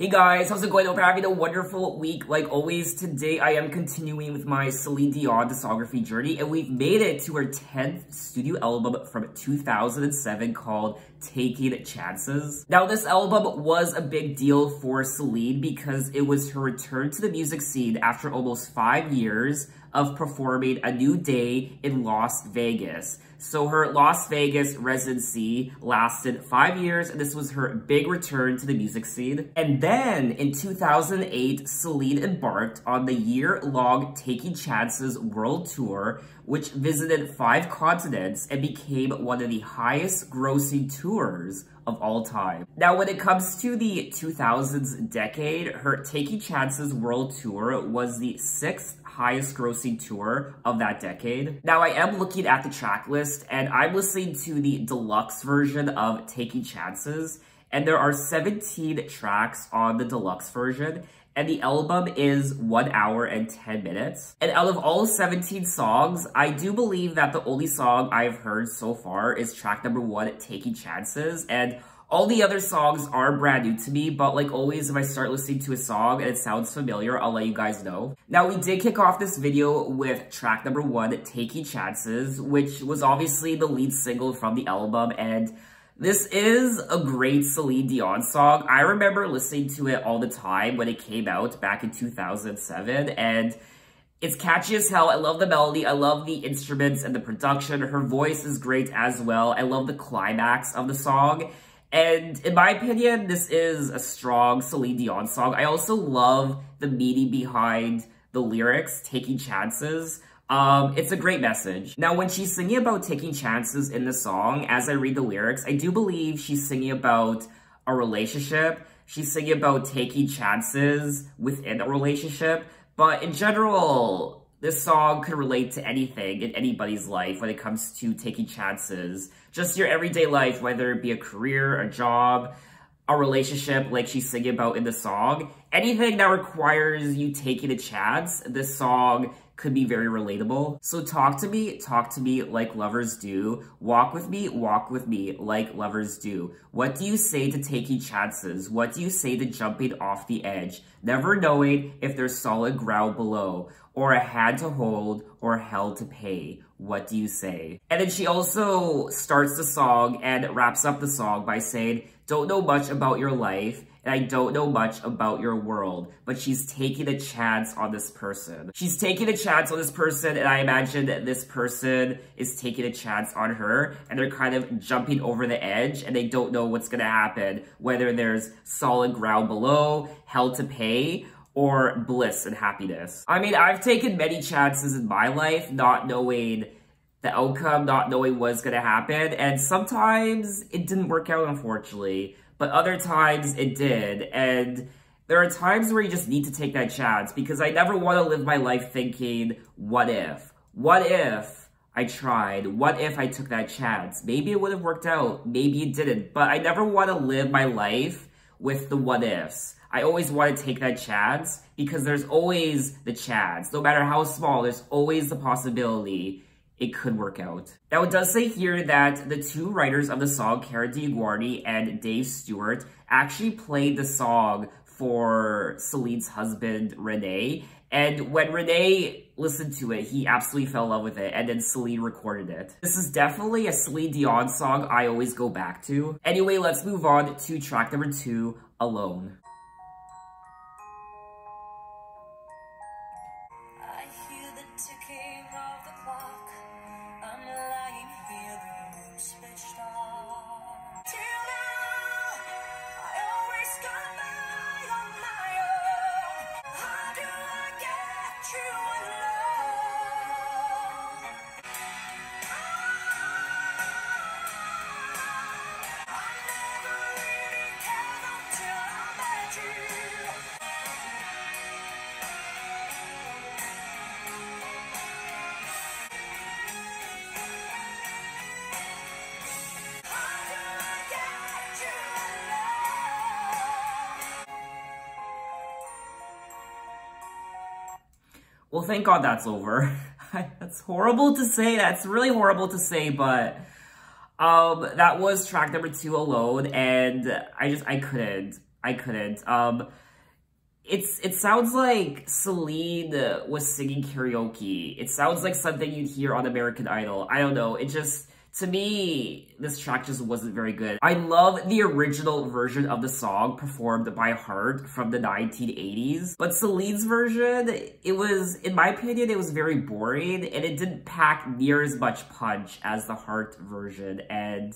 Hey guys, how's it going? Hope you're having a wonderful week. Like always, today I am continuing with my Celine Dion discography journey, and we've made it to her 10th studio album from 2007 called Taking Chances. Now, this album was a big deal for Celine because it was her return to the music scene after almost five years of performing A New Day in Las Vegas. So her Las Vegas residency lasted five years, and this was her big return to the music scene. And then in 2008, Celine embarked on the year-long Taking Chances World Tour, which visited five continents and became one of the highest grossing tours of all time. Now, when it comes to the 2000s decade, her Taking Chances World Tour was the sixth highest grossing tour of that decade. Now, I am looking at the track list and I'm listening to the deluxe version of Taking Chances and there are 17 tracks on the deluxe version and the album is 1 hour and 10 minutes. And out of all 17 songs, I do believe that the only song I've heard so far is track number 1, Taking Chances, and all the other songs are brand new to me, but like always, if I start listening to a song and it sounds familiar, I'll let you guys know. Now, we did kick off this video with track number one, Taking Chances, which was obviously the lead single from the album, and this is a great Celine Dion song. I remember listening to it all the time when it came out back in 2007, and it's catchy as hell. I love the melody. I love the instruments and the production. Her voice is great as well. I love the climax of the song. And in my opinion, this is a strong Celine Dion song. I also love the meaning behind the lyrics, taking chances. Um, it's a great message. Now, when she's singing about taking chances in the song, as I read the lyrics, I do believe she's singing about a relationship. She's singing about taking chances within a relationship. But in general, this song could relate to anything in anybody's life when it comes to taking chances. Just your everyday life, whether it be a career, a job, a relationship like she's singing about in the song. Anything that requires you taking a chance, this song could be very relatable. So talk to me, talk to me like lovers do. Walk with me, walk with me like lovers do. What do you say to taking chances? What do you say to jumping off the edge? Never knowing if there's solid ground below, or a hand to hold, or hell to pay. What do you say? And then she also starts the song and wraps up the song by saying, don't know much about your life, and I don't know much about your world, but she's taking a chance on this person. She's taking a chance on this person, and I imagine that this person is taking a chance on her, and they're kind of jumping over the edge, and they don't know what's gonna happen, whether there's solid ground below, hell to pay, or bliss and happiness. I mean, I've taken many chances in my life, not knowing the outcome, not knowing what's gonna happen, and sometimes it didn't work out, unfortunately but other times it did. And there are times where you just need to take that chance because I never want to live my life thinking, what if? What if I tried? What if I took that chance? Maybe it would have worked out. Maybe it didn't. But I never want to live my life with the what ifs. I always want to take that chance because there's always the chance. No matter how small, there's always the possibility it could work out. Now, it does say here that the two writers of the song, Kara DioGuardi and Dave Stewart, actually played the song for Celine's husband, Rene. And when Rene listened to it, he absolutely fell in love with it, and then Celine recorded it. This is definitely a Celine Dion song I always go back to. Anyway, let's move on to track number two, Alone. Thank God that's over. that's horrible to say. That's really horrible to say, but um, that was track number two alone, and I just, I couldn't. I couldn't. Um, it's it sounds like Celine was singing karaoke. It sounds like something you'd hear on American Idol. I don't know. It just to me, this track just wasn't very good. I love the original version of the song performed by Heart from the 1980s, but Celine's version, it was, in my opinion, it was very boring and it didn't pack near as much punch as the Heart version and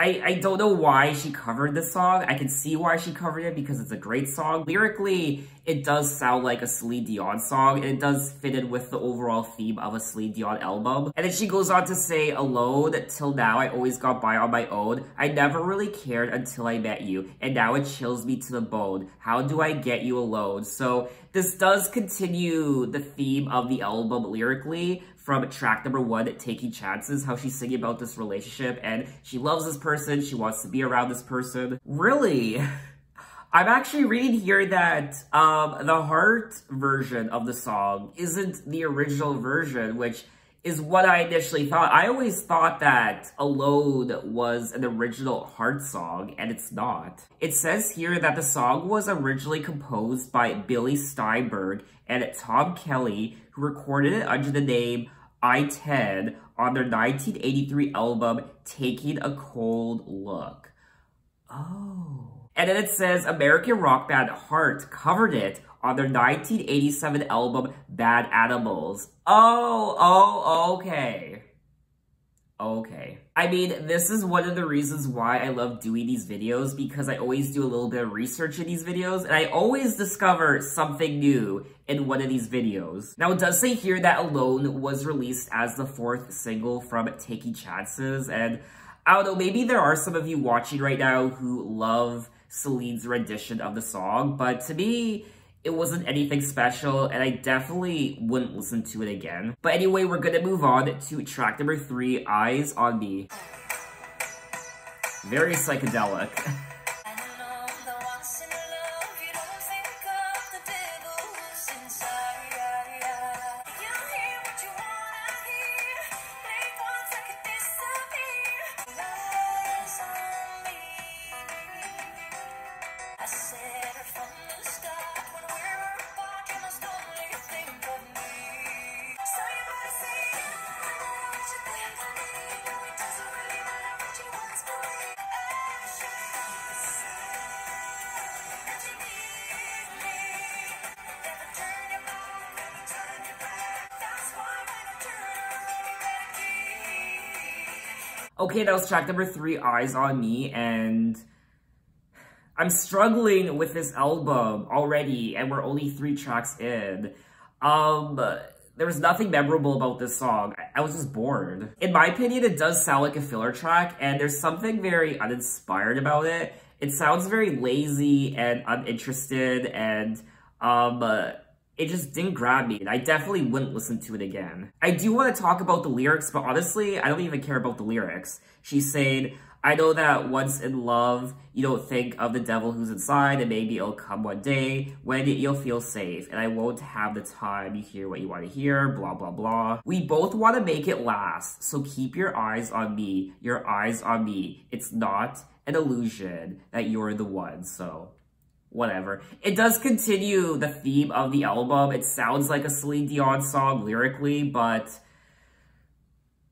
I, I don't know why she covered this song. I can see why she covered it because it's a great song. Lyrically, it does sound like a Celine Dion song, and it does fit in with the overall theme of a Celine Dion album. And then she goes on to say, alone, till now I always got by on my own. I never really cared until I met you, and now it chills me to the bone. How do I get you alone? So this does continue the theme of the album lyrically, from track number one, Taking Chances, how she's singing about this relationship and she loves this person, she wants to be around this person. Really? I'm actually reading here that um, the Heart version of the song isn't the original version, which is what I initially thought. I always thought that Alone was an original Heart song, and it's not. It says here that the song was originally composed by Billy Steinberg and Tom Kelly, who recorded it under the name i-Ten on their 1983 album, Taking a Cold Look. Oh. And then it says American rock band Heart covered it on their 1987 album, Bad Animals. Oh, oh, okay. Okay. I mean, this is one of the reasons why I love doing these videos because I always do a little bit of research in these videos and I always discover something new in one of these videos. Now, it does say here that Alone was released as the fourth single from Taking Chances and I don't know, maybe there are some of you watching right now who love Celine's rendition of the song, but to me, it wasn't anything special, and I definitely wouldn't listen to it again. But anyway, we're gonna move on to track number three, Eyes on Me. Very psychedelic. Okay, that was track number three, Eyes on Me, and I'm struggling with this album already, and we're only three tracks in. Um, there was nothing memorable about this song. I was just bored. In my opinion, it does sound like a filler track, and there's something very uninspired about it. It sounds very lazy and uninterested, and um, it just didn't grab me. I definitely wouldn't listen to it again. I do want to talk about the lyrics, but honestly, I don't even care about the lyrics. She's saying, I know that once in love, you don't think of the devil who's inside, and maybe it'll come one day when you'll feel safe, and I won't have the time you hear what you want to hear, blah, blah, blah. We both want to make it last, so keep your eyes on me, your eyes on me. It's not an illusion that you're the one, so whatever. It does continue the theme of the album. It sounds like a Celine Dion song lyrically, but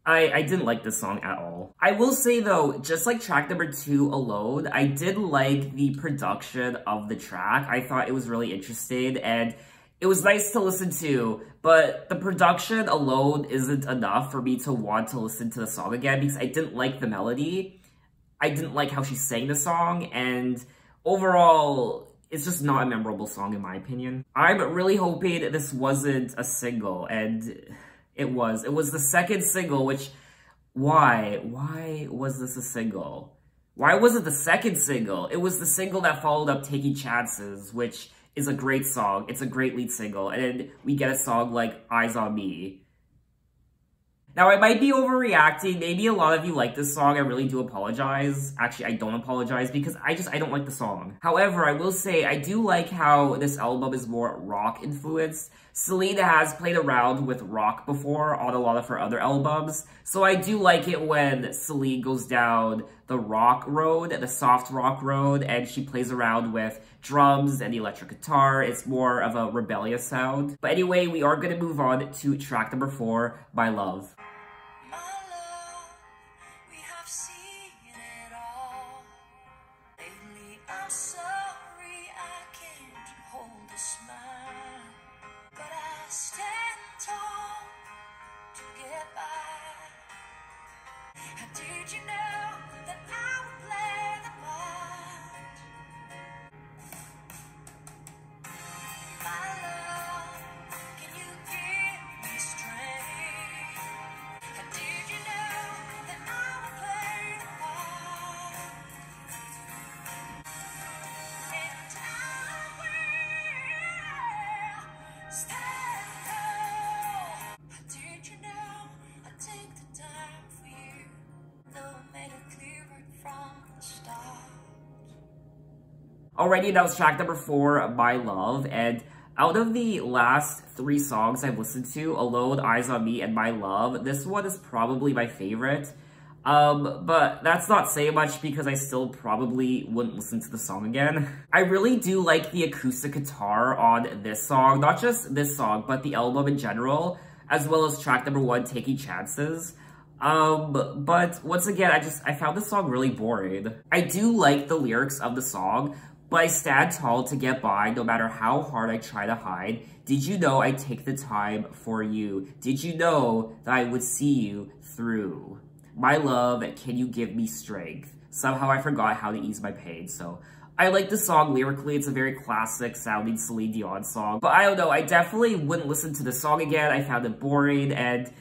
I, I didn't like this song at all. I will say though, just like track number two alone, I did like the production of the track. I thought it was really interesting and it was nice to listen to, but the production alone isn't enough for me to want to listen to the song again because I didn't like the melody. I didn't like how she sang the song and overall, it's just not a memorable song in my opinion. I'm really hoping this wasn't a single, and it was. It was the second single, which, why? Why was this a single? Why was it the second single? It was the single that followed up Taking Chances, which is a great song. It's a great lead single, and we get a song like Eyes on Me, now, I might be overreacting. Maybe a lot of you like this song. I really do apologize. Actually, I don't apologize because I just, I don't like the song. However, I will say I do like how this album is more rock influenced. Celine has played around with rock before on a lot of her other albums. So I do like it when Celine goes down the rock road, the soft rock road, and she plays around with drums and the electric guitar. It's more of a rebellious sound. But anyway, we are going to move on to track number four, My Love. Already, that was track number four, My Love, and out of the last three songs I've listened to, Alone, Eyes on Me, and My Love, this one is probably my favorite. Um, but that's not saying much because I still probably wouldn't listen to the song again. I really do like the acoustic guitar on this song, not just this song, but the album in general, as well as track number one, Taking Chances. Um, but once again, I just, I found this song really boring. I do like the lyrics of the song, but I stand tall to get by no matter how hard I try to hide. Did you know I take the time for you? Did you know that I would see you through? My love, can you give me strength? Somehow I forgot how to ease my pain, so... I like the song lyrically, it's a very classic sounding Celine Dion song, but I don't know, I definitely wouldn't listen to the song again, I found it boring, and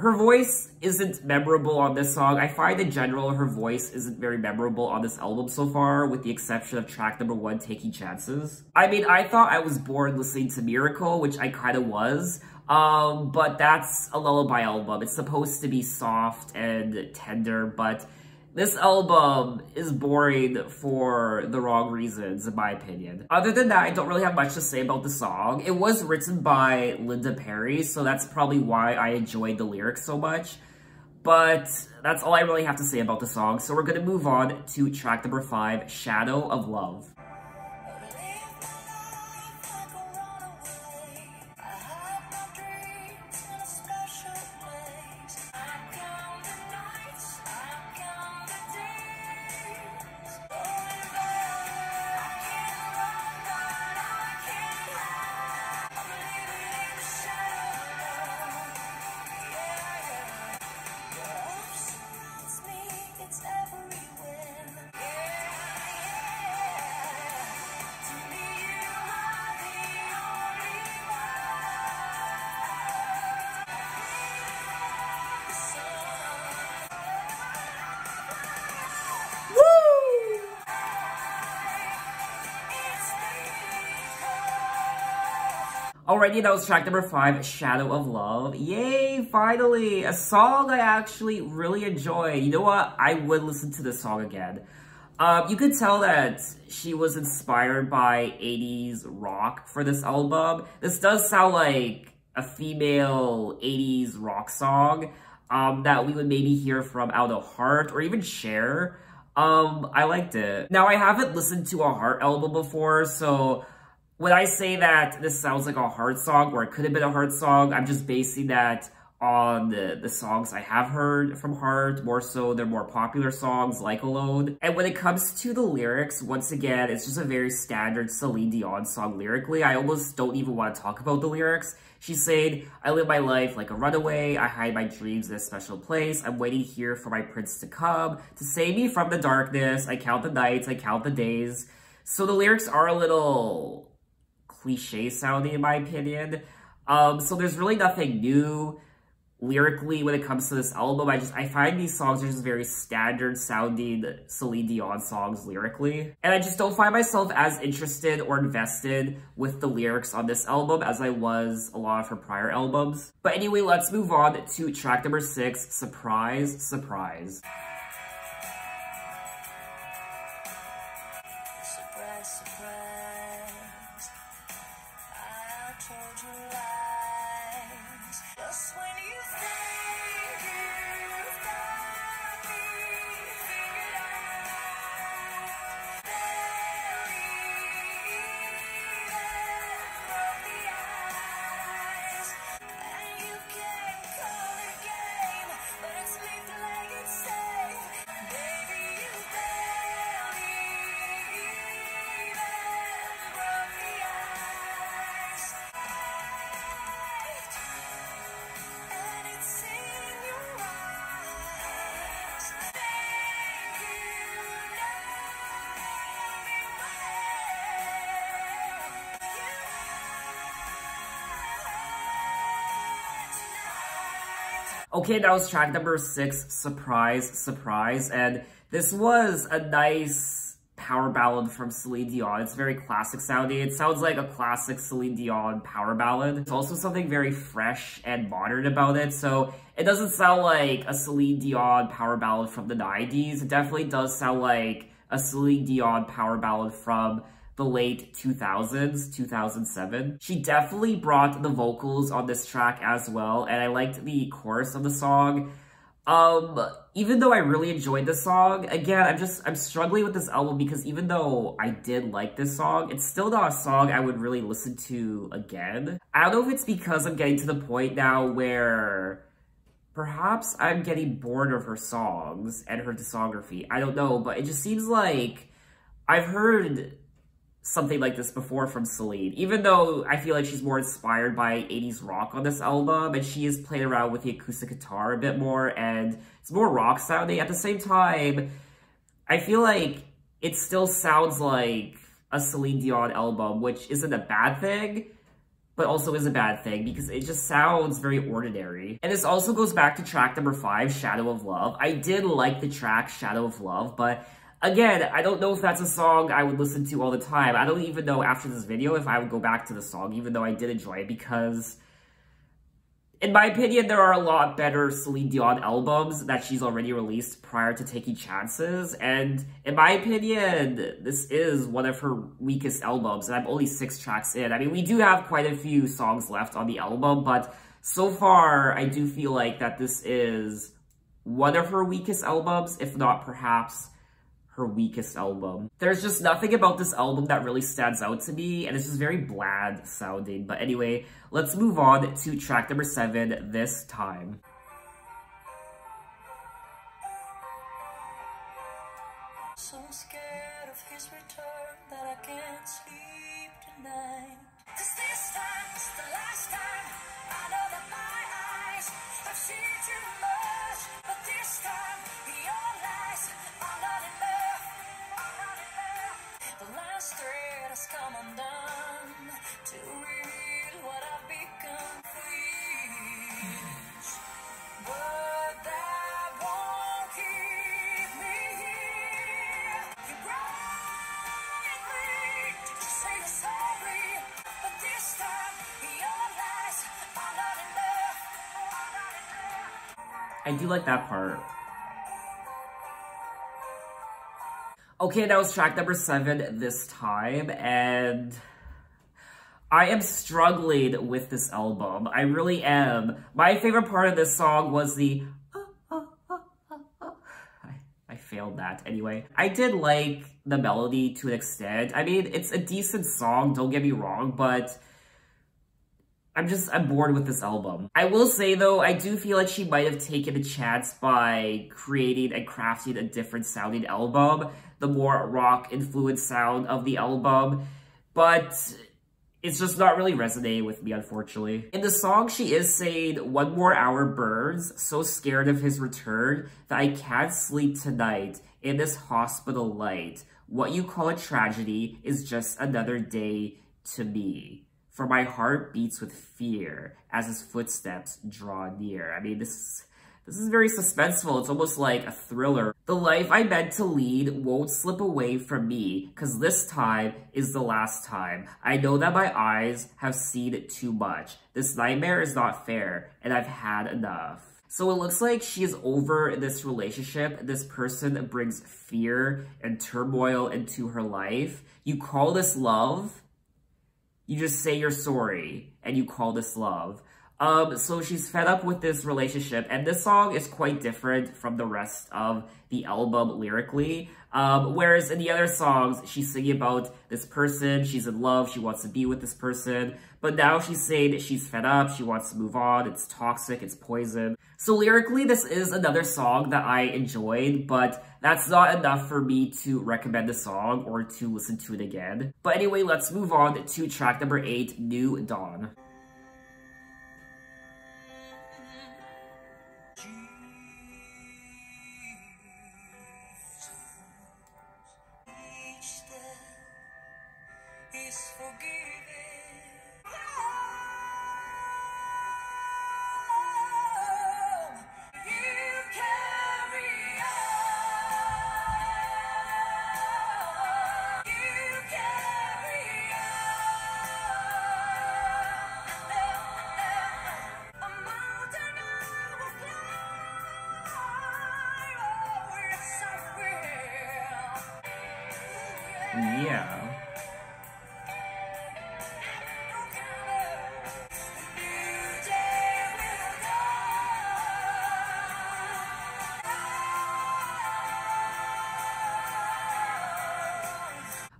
her voice isn't memorable on this song. I find in general her voice isn't very memorable on this album so far, with the exception of track number one, Taking Chances. I mean, I thought I was bored listening to Miracle, which I kind of was, um, but that's a lullaby album. It's supposed to be soft and tender, but this album is boring for the wrong reasons, in my opinion. Other than that, I don't really have much to say about the song. It was written by Linda Perry, so that's probably why I enjoyed the lyrics so much. But that's all I really have to say about the song, so we're gonna move on to track number five, Shadow of Love. Alrighty, that was track number five, Shadow of Love. Yay, finally! A song I actually really enjoy. You know what? I would listen to this song again. Uh, you could tell that she was inspired by 80s rock for this album. This does sound like a female 80s rock song um, that we would maybe hear from Aldo Heart or even Cher. Um, I liked it. Now, I haven't listened to a Heart album before, so when I say that this sounds like a Heart song, or it could have been a Heart song, I'm just basing that on the, the songs I have heard from Heart, more so their more popular songs like Alone. And when it comes to the lyrics, once again, it's just a very standard Celine Dion song lyrically. I almost don't even want to talk about the lyrics. She's saying, I live my life like a runaway, I hide my dreams in a special place, I'm waiting here for my prince to come, to save me from the darkness, I count the nights, I count the days. So the lyrics are a little cliche sounding in my opinion. Um, so there's really nothing new lyrically when it comes to this album. I just I find these songs are just very standard sounding Celine Dion songs lyrically. And I just don't find myself as interested or invested with the lyrics on this album as I was a lot of her prior albums. But anyway, let's move on to track number six, Surprise, Surprise. Okay, that was track number six, Surprise, Surprise, and this was a nice power ballad from Celine Dion. It's very classic sounding. It sounds like a classic Celine Dion power ballad. It's also something very fresh and modern about it, so it doesn't sound like a Celine Dion power ballad from the 90s. It definitely does sound like a Celine Dion power ballad from the late 2000s, 2007. She definitely brought the vocals on this track as well, and I liked the chorus of the song. Um, even though I really enjoyed this song, again, I'm just, I'm struggling with this album because even though I did like this song, it's still not a song I would really listen to again. I don't know if it's because I'm getting to the point now where perhaps I'm getting bored of her songs and her discography. I don't know, but it just seems like I've heard something like this before from Celine, even though I feel like she's more inspired by 80s rock on this album, and she is played around with the acoustic guitar a bit more, and it's more rock sounding. At the same time, I feel like it still sounds like a Celine Dion album, which isn't a bad thing, but also is a bad thing because it just sounds very ordinary. And this also goes back to track number five, Shadow of Love. I did like the track Shadow of Love, but Again, I don't know if that's a song I would listen to all the time. I don't even know after this video if I would go back to the song, even though I did enjoy it, because in my opinion, there are a lot better Celine Dion albums that she's already released prior to Taking Chances, and in my opinion, this is one of her weakest albums, and I'm only six tracks in. I mean, we do have quite a few songs left on the album, but so far, I do feel like that this is one of her weakest albums, if not perhaps her weakest album. There's just nothing about this album that really stands out to me, and it's just very bland sounding. But anyway, let's move on to track number seven, This Time. I do like that part. Okay, that was track number seven this time, and I am struggling with this album. I really am. My favorite part of this song was the failed that anyway. I did like the melody to an extent. I mean, it's a decent song, don't get me wrong, but I'm just, I'm bored with this album. I will say though, I do feel like she might have taken a chance by creating and crafting a different sounding album, the more rock influenced sound of the album, but it's just not really resonating with me, unfortunately. In the song, she is saying, one more hour burns, so scared of his return that I can't sleep tonight in this hospital light. What you call a tragedy is just another day to me for my heart beats with fear as his footsteps draw near. I mean, this is, this is very suspenseful. It's almost like a thriller. The life I meant to lead won't slip away from me, cause this time is the last time. I know that my eyes have seen too much. This nightmare is not fair, and I've had enough. So it looks like she's over this relationship. This person brings fear and turmoil into her life. You call this love? You just say you're sorry and you call this love. Um, so she's fed up with this relationship, and this song is quite different from the rest of the album lyrically. Um, whereas in the other songs, she's singing about this person, she's in love, she wants to be with this person, but now she's saying that she's fed up, she wants to move on, it's toxic, it's poison. So lyrically, this is another song that I enjoyed, but that's not enough for me to recommend the song or to listen to it again. But anyway, let's move on to track number 8, New Dawn.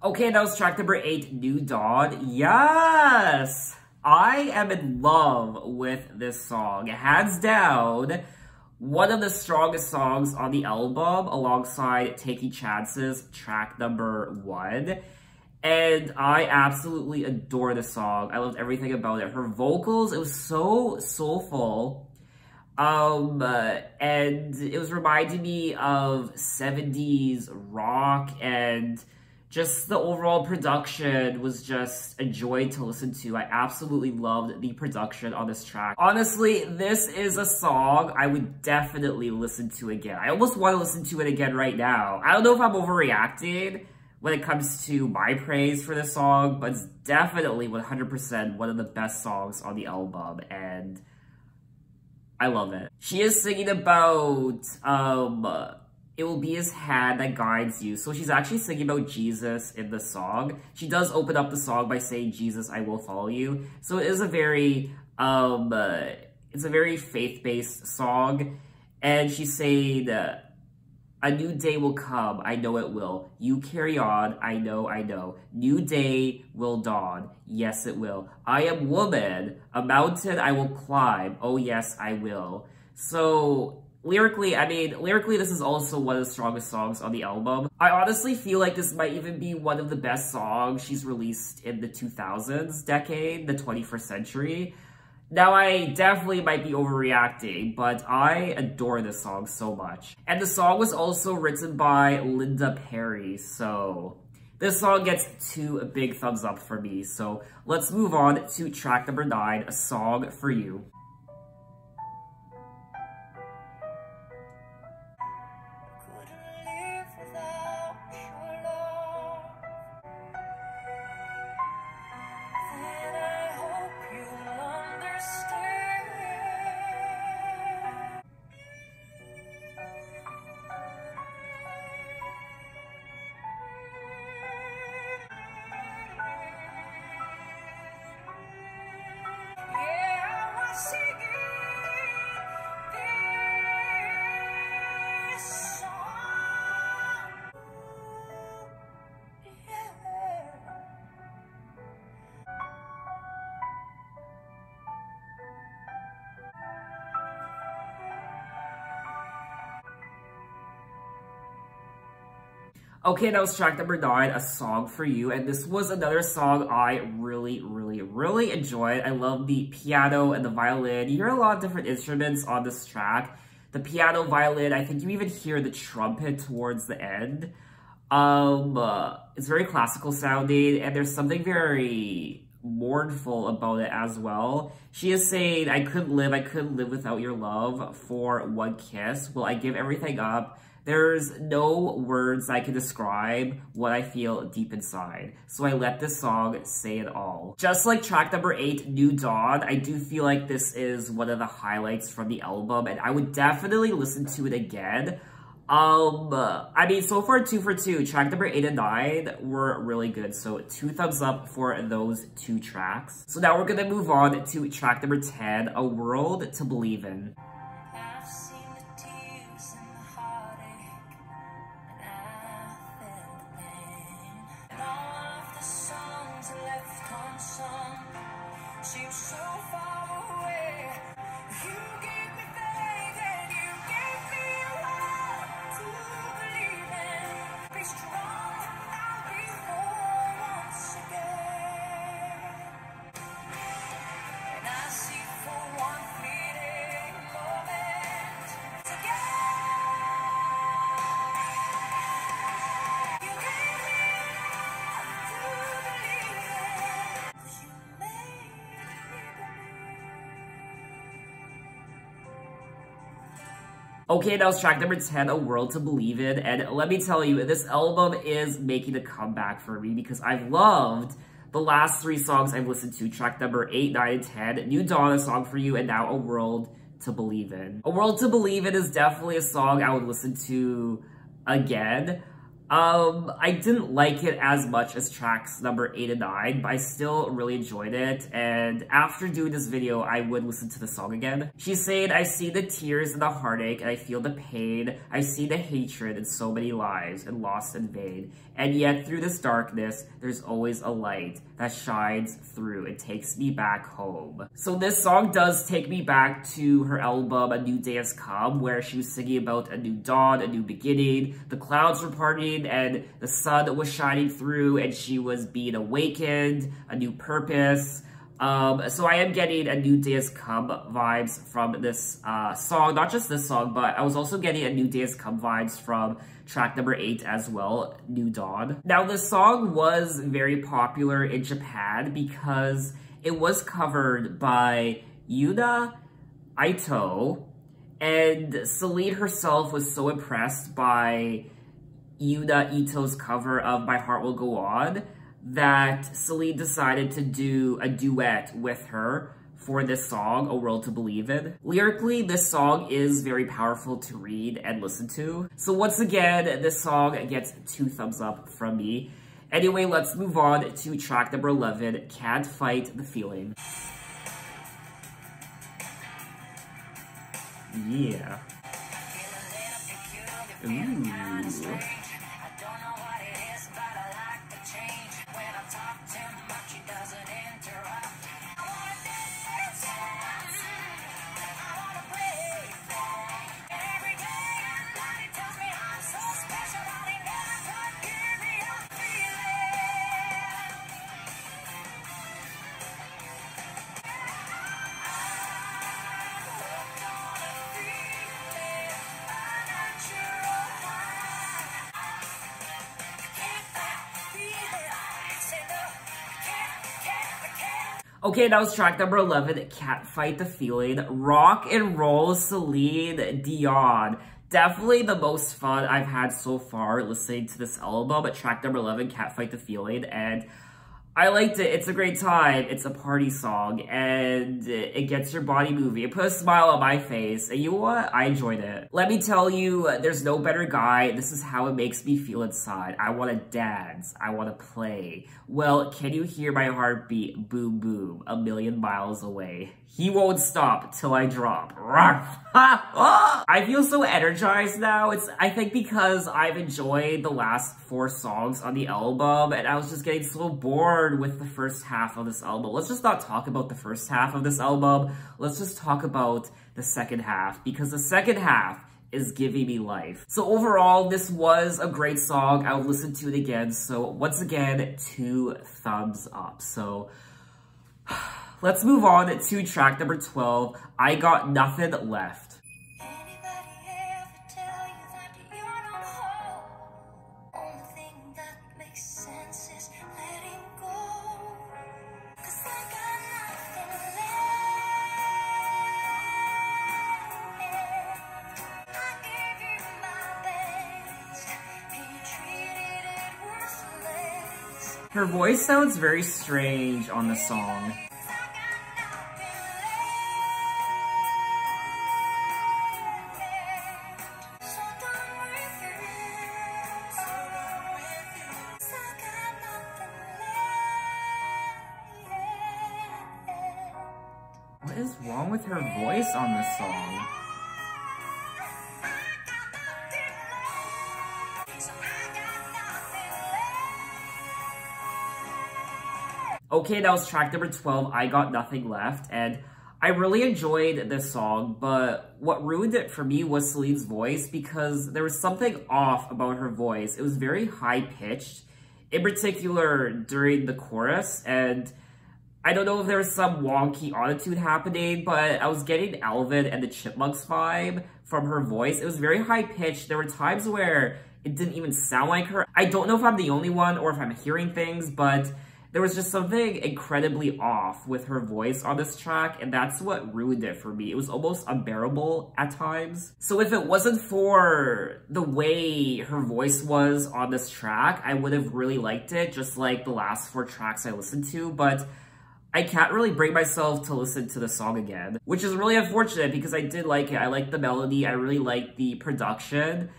Okay, that was track number eight, New Dawn. Yes! I am in love with this song. Hands down, one of the strongest songs on the album alongside Taking Chances, track number one. And I absolutely adore the song. I loved everything about it. Her vocals, it was so soulful. Um, uh, and it was reminding me of 70s rock and just the overall production was just a joy to listen to. I absolutely loved the production on this track. Honestly, this is a song I would definitely listen to again. I almost want to listen to it again right now. I don't know if I'm overreacting when it comes to my praise for this song, but it's definitely 100% one of the best songs on the album, and I love it. She is singing about, um, it will be his hand that guides you. So she's actually singing about Jesus in the song. She does open up the song by saying, Jesus, I will follow you. So it is a very, um, uh, it's a very faith-based song. And she's saying, a new day will come, I know it will. You carry on, I know, I know. New day will dawn, yes it will. I am woman, a mountain I will climb, oh yes I will. So Lyrically, I mean, lyrically, this is also one of the strongest songs on the album. I honestly feel like this might even be one of the best songs she's released in the 2000s decade, the 21st century. Now, I definitely might be overreacting, but I adore this song so much. And the song was also written by Linda Perry, so this song gets two big thumbs up for me. So let's move on to track number nine, A Song for You. Okay, that was track number nine, A Song For You, and this was another song I really, really, really enjoyed. I love the piano and the violin. You hear a lot of different instruments on this track. The piano, violin, I think you even hear the trumpet towards the end. Um, uh, it's very classical sounding, and there's something very mournful about it as well. She is saying, I couldn't live, I couldn't live without your love for one kiss. Will I give everything up? There's no words I can describe what I feel deep inside, so I let this song say it all. Just like track number 8, New Dawn, I do feel like this is one of the highlights from the album, and I would definitely listen to it again. Um, I mean, so far, two for two. Track number 8 and 9 were really good, so two thumbs up for those two tracks. So now we're gonna move on to track number 10, A World to Believe In. Okay, that was track number 10, A World to Believe In. And let me tell you, this album is making a comeback for me because I've loved the last three songs I've listened to. Track number 8, 9, and 10. New Dawn, A Song For You, and now A World to Believe In. A World to Believe In is definitely a song I would listen to again. Um, I didn't like it as much as tracks number 8 and 9, but I still really enjoyed it, and after doing this video, I would listen to the song again. She's saying, I see the tears and the heartache, and I feel the pain, I see the hatred in so many lives, and lost in vain, and yet through this darkness, there's always a light that shines through and takes me back home. So this song does take me back to her album, A New Day Has Come, where she was singing about a new dawn, a new beginning, the clouds were parting, and the sun was shining through and she was being awakened, a new purpose. Um, so I am getting a New Day Has Come vibes from this uh, song, not just this song, but I was also getting a New Day Has Come vibes from track number 8 as well, New Dawn. Now the song was very popular in Japan because it was covered by Yuna Ito, and Celine herself was so impressed by Yuna Ito's cover of My Heart Will Go On that Celine decided to do a duet with her for this song, A World to Believe In. Lyrically, this song is very powerful to read and listen to. So once again, this song gets two thumbs up from me. Anyway, let's move on to track number 11, Can't Fight the Feeling. Yeah. Ooh. Okay, that was track number 11, Can't Fight the Feeling. Rock and Roll Celine Dion. Definitely the most fun I've had so far listening to this album, but track number 11, Can't Fight the Feeling. And I liked it. It's a great time. It's a party song, and it gets your body moving. It put a smile on my face, and you know what? I enjoyed it. Let me tell you, there's no better guy. This is how it makes me feel inside. I want to dance. I want to play. Well, can you hear my heartbeat? Boom, boom, a million miles away. He won't stop till I drop. I feel so energized now. It's, I think because I've enjoyed the last four songs on the album, and I was just getting so bored with the first half of this album. Let's just not talk about the first half of this album. Let's just talk about the second half, because the second half is giving me life. So overall, this was a great song. I will listen to it again. So once again, two thumbs up. So let's move on to track number 12, I Got Nothing Left. Her voice sounds very strange on the song. What is wrong with her voice on this song? Okay, that was track number 12, I Got Nothing Left, and I really enjoyed this song, but what ruined it for me was Celine's voice because there was something off about her voice. It was very high-pitched, in particular during the chorus, and I don't know if there was some wonky auto-tune happening, but I was getting Alvin and the Chipmunks vibe from her voice. It was very high-pitched. There were times where it didn't even sound like her. I don't know if I'm the only one or if I'm hearing things, but there was just something incredibly off with her voice on this track, and that's what ruined it for me. It was almost unbearable at times. So if it wasn't for the way her voice was on this track, I would have really liked it, just like the last four tracks I listened to, but I can't really bring myself to listen to the song again, which is really unfortunate because I did like it. I liked the melody, I really liked the production,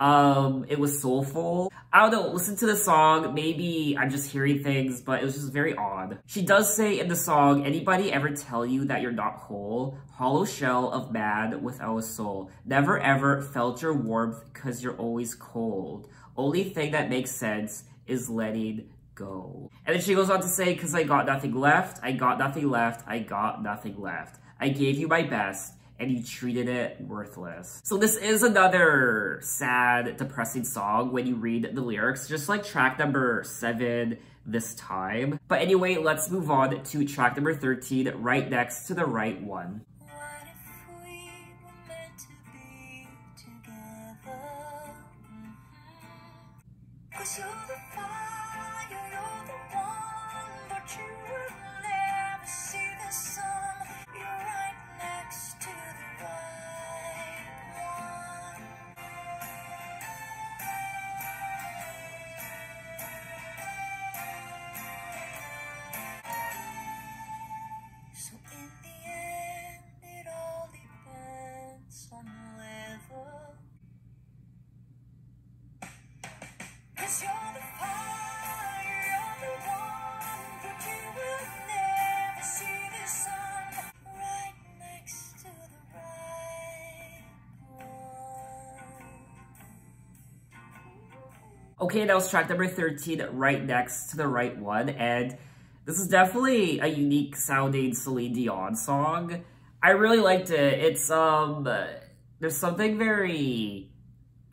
Um, it was soulful. I don't know, listen to the song, maybe I'm just hearing things, but it was just very odd. She does say in the song, anybody ever tell you that you're not whole? Hollow shell of man without a soul. Never ever felt your warmth cause you're always cold. Only thing that makes sense is letting go. And then she goes on to say, cause I got nothing left, I got nothing left, I got nothing left. I gave you my best, and you treated it worthless. So this is another sad, depressing song when you read the lyrics, just like track number seven this time. But anyway, let's move on to track number 13, right next to the right one. Okay, that was track number 13, right next to the right one, and this is definitely a unique sounding Celine Dion song. I really liked it. It's, um, there's something very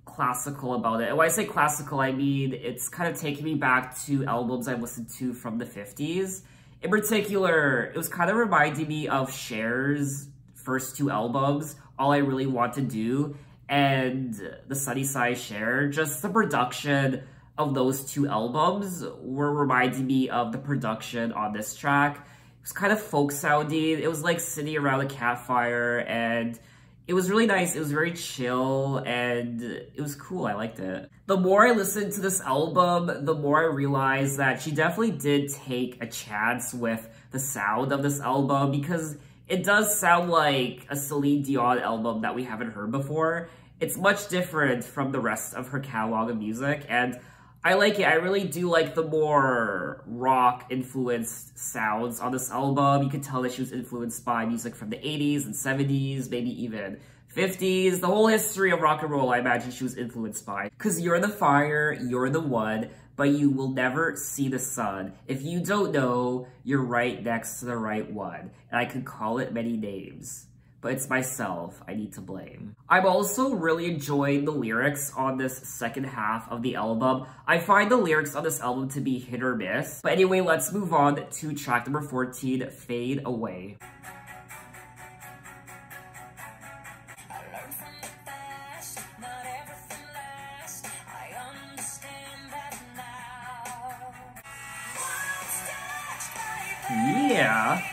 classical about it. And when I say classical, I mean it's kind of taking me back to albums I listened to from the 50s. In particular, it was kind of reminding me of Cher's first two albums, All I Really Want to Do and the Sonny Side Cher, just the production of those two albums were reminding me of the production on this track. It was kind of folk sounding. It was like sitting around a campfire and it was really nice. It was very chill and it was cool. I liked it. The more I listened to this album, the more I realized that she definitely did take a chance with the sound of this album because it does sound like a Celine Dion album that we haven't heard before. It's much different from the rest of her catalog of music, and I like it. I really do like the more rock-influenced sounds on this album. You can tell that she was influenced by music from the 80s and 70s, maybe even 50s. The whole history of rock and roll, I imagine she was influenced by. Because you're the fire, you're the one, but you will never see the sun. If you don't know, you're right next to the right one. And I could call it many names but it's myself I need to blame. I'm also really enjoying the lyrics on this second half of the album. I find the lyrics on this album to be hit or miss. But anyway, let's move on to track number 14, Fade Away. Yeah.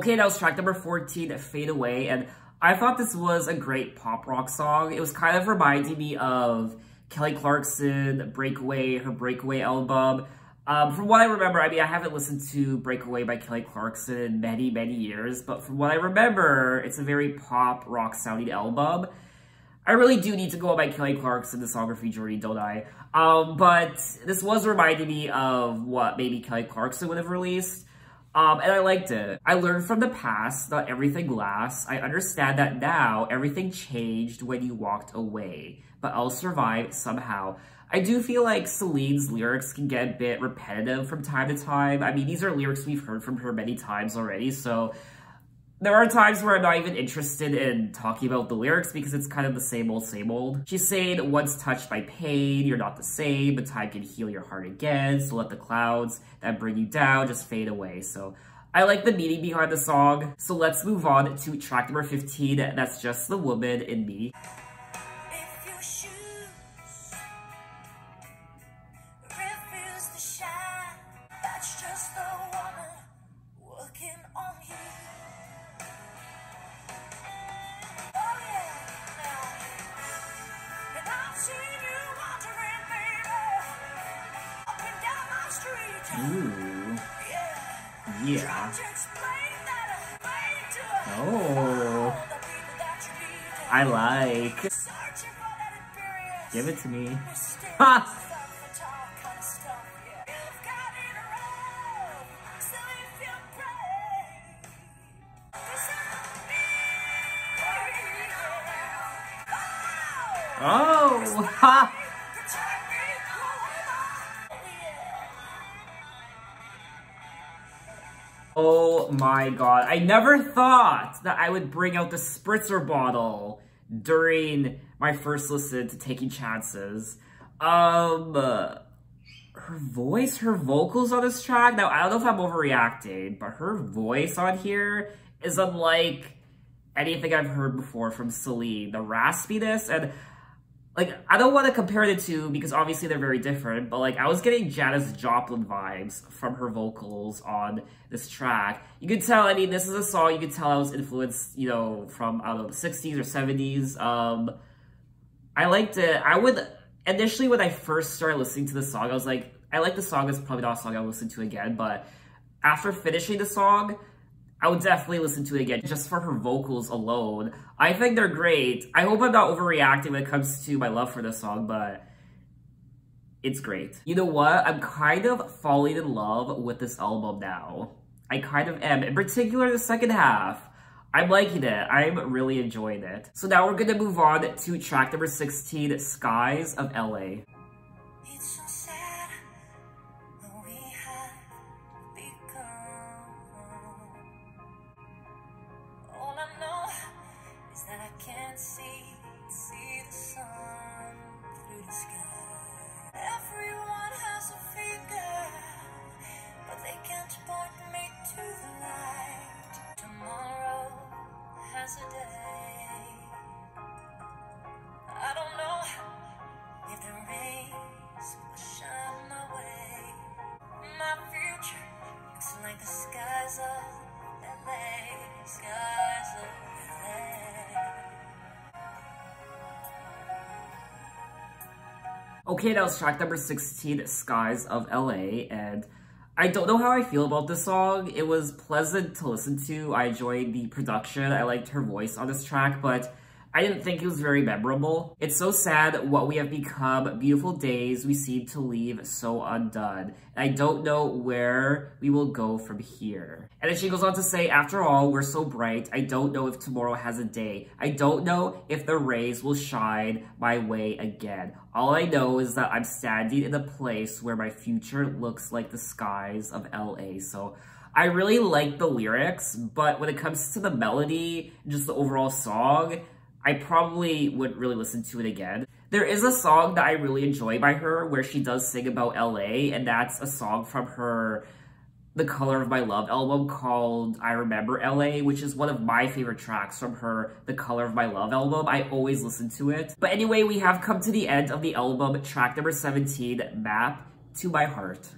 Okay, that was track number 14, Fade Away, and I thought this was a great pop rock song. It was kind of reminding me of Kelly Clarkson, Breakaway, her Breakaway album. Um, from what I remember, I mean, I haven't listened to Breakaway by Kelly Clarkson in many, many years, but from what I remember, it's a very pop rock sounding album. I really do need to go on my Kelly Clarkson discography journey, don't I? Um, but this was reminding me of what maybe Kelly Clarkson would have released. Um, and I liked it. I learned from the past that everything lasts. I understand that now everything changed when you walked away, but I'll survive somehow. I do feel like Celine's lyrics can get a bit repetitive from time to time. I mean, these are lyrics we've heard from her many times already, so There are times where I'm not even interested in talking about the lyrics because it's kind of the same old, same old. She's saying, once touched by pain, you're not the same, but time can heal your heart again, so let the clouds that bring you down just fade away. So I like the meaning behind the song. So let's move on to track number 15, that's Just the Woman in Me. I like. Give it to me. Ha! my god. I never thought that I would bring out the spritzer bottle during my first listen to Taking Chances. Um, her voice, her vocals on this track, now I don't know if I'm overreacting, but her voice on here is unlike anything I've heard before from Celine. The raspiness and like, I don't want to compare the two because obviously they're very different, but like, I was getting Janis Joplin vibes from her vocals on this track. You could tell, I mean, this is a song, you could tell I was influenced, you know, from, I don't know, the 60s or 70s. Um, I liked it. I would, initially when I first started listening to the song, I was like, I like the song, it's probably not a song I'll listen to again, but after finishing the song, I would definitely listen to it again just for her vocals alone. I think they're great. I hope I'm not overreacting when it comes to my love for this song, but it's great. You know what? I'm kind of falling in love with this album now. I kind of am, in particular the second half. I'm liking it. I'm really enjoying it. So now we're gonna move on to track number 16, Skies of LA. Okay, that was track number 16, Skies of LA, and I don't know how I feel about this song. It was pleasant to listen to. I enjoyed the production. I liked her voice on this track, but I didn't think it was very memorable. It's so sad what we have become, beautiful days we seem to leave so undone. And I don't know where we will go from here. And then she goes on to say, after all, we're so bright, I don't know if tomorrow has a day. I don't know if the rays will shine my way again. All I know is that I'm standing in a place where my future looks like the skies of LA. So I really like the lyrics, but when it comes to the melody, just the overall song, I probably would really listen to it again. There is a song that I really enjoy by her where she does sing about LA, and that's a song from her The Color of My Love album called I Remember LA, which is one of my favorite tracks from her The Color of My Love album. I always listen to it. But anyway, we have come to the end of the album, track number 17, Map to My Heart.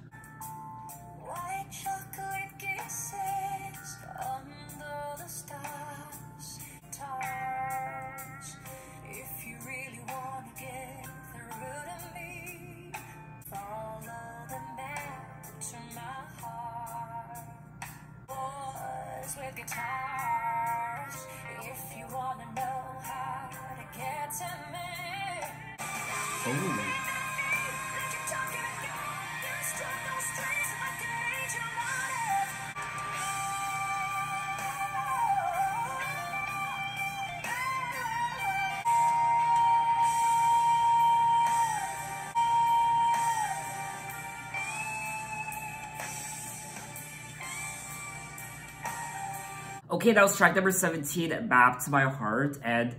Okay, that was track number 17, Map to My Heart, and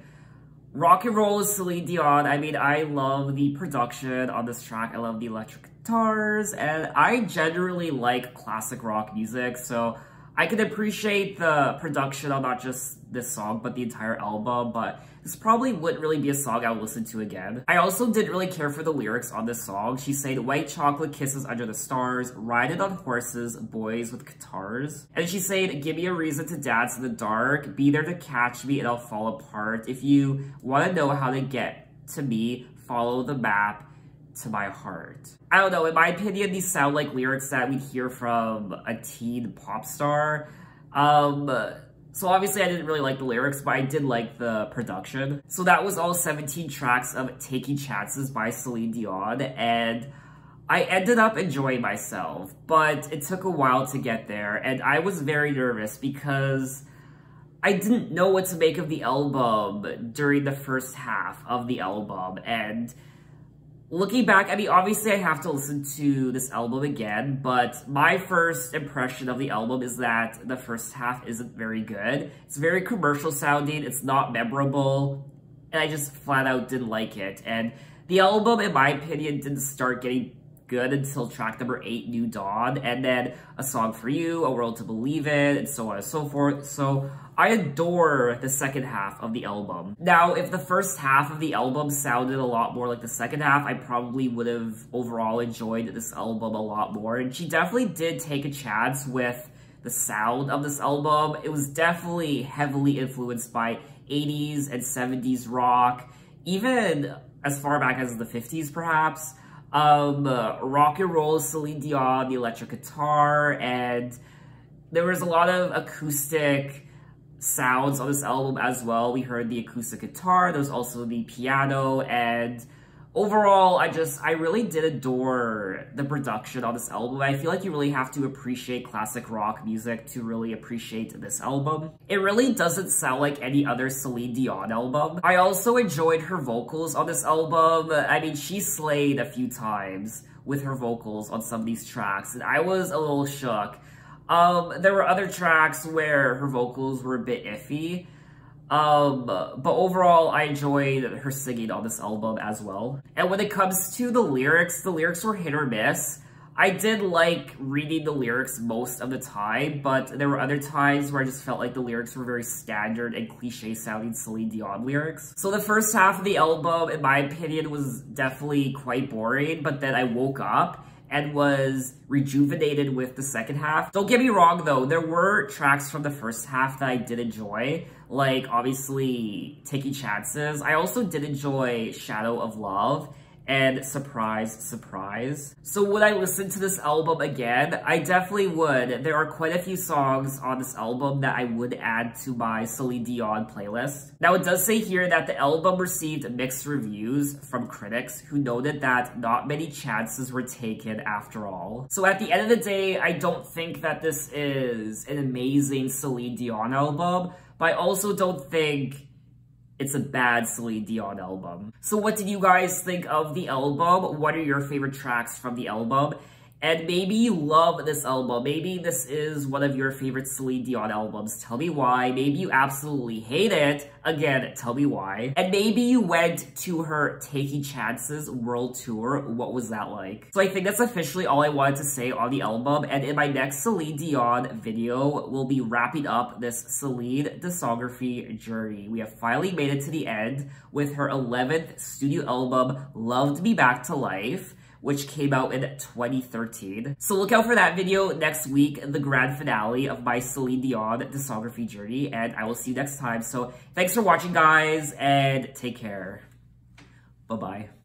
rock and roll is Celine Dion. I mean, I love the production on this track. I love the electric guitars, and I generally like classic rock music, so I can appreciate the production on not just this song, but the entire album, but this probably wouldn't really be a song I would listen to again. I also didn't really care for the lyrics on this song. She said, white chocolate kisses under the stars, riding on horses, boys with guitars. And she said, give me a reason to dance in the dark, be there to catch me and I'll fall apart. If you want to know how to get to me, follow the map to my heart. I don't know, in my opinion, these sound like lyrics that we'd hear from a teen pop star. Um, so obviously I didn't really like the lyrics, but I did like the production. So that was all 17 tracks of Taking Chances by Celine Dion, and I ended up enjoying myself, but it took a while to get there, and I was very nervous because I didn't know what to make of the album during the first half of the album, and looking back, I mean, obviously I have to listen to this album again, but my first impression of the album is that the first half isn't very good. It's very commercial sounding, it's not memorable, and I just flat out didn't like it. And the album, in my opinion, didn't start getting good until track number 8, New Dawn, and then A Song for You, A World to Believe In, and so on and so forth. So I adore the second half of the album. Now, if the first half of the album sounded a lot more like the second half, I probably would have overall enjoyed this album a lot more. And she definitely did take a chance with the sound of this album. It was definitely heavily influenced by 80s and 70s rock, even as far back as the 50s perhaps um, uh, rock and roll, Celine Dion, the electric guitar, and there was a lot of acoustic sounds on this album as well. We heard the acoustic guitar, there was also the piano, and overall, I just, I really did adore the production on this album. I feel like you really have to appreciate classic rock music to really appreciate this album. It really doesn't sound like any other Celine Dion album. I also enjoyed her vocals on this album. I mean, she slayed a few times with her vocals on some of these tracks, and I was a little shook. Um, there were other tracks where her vocals were a bit iffy, um, but overall, I enjoyed her singing on this album as well. And when it comes to the lyrics, the lyrics were hit or miss. I did like reading the lyrics most of the time, but there were other times where I just felt like the lyrics were very standard and cliche sounding Celine Dion lyrics. So the first half of the album, in my opinion, was definitely quite boring, but then I woke up and was rejuvenated with the second half. Don't get me wrong though, there were tracks from the first half that I did enjoy, like obviously Taking Chances. I also did enjoy Shadow of Love and surprise, surprise. So would I listen to this album again? I definitely would. There are quite a few songs on this album that I would add to my Celine Dion playlist. Now it does say here that the album received mixed reviews from critics who noted that not many chances were taken after all. So at the end of the day, I don't think that this is an amazing Celine Dion album, but I also don't think it's a bad Celine Dion album. So what did you guys think of the album? What are your favorite tracks from the album? And maybe you love this album. Maybe this is one of your favorite Celine Dion albums. Tell me why. Maybe you absolutely hate it. Again, tell me why. And maybe you went to her Taking Chances World Tour. What was that like? So I think that's officially all I wanted to say on the album. And in my next Celine Dion video, we'll be wrapping up this Celine discography journey. We have finally made it to the end with her 11th studio album, Loved Me Back to Life which came out in 2013. So look out for that video next week, the grand finale of my Celine Dion discography journey, and I will see you next time. So thanks for watching, guys, and take care. Bye-bye.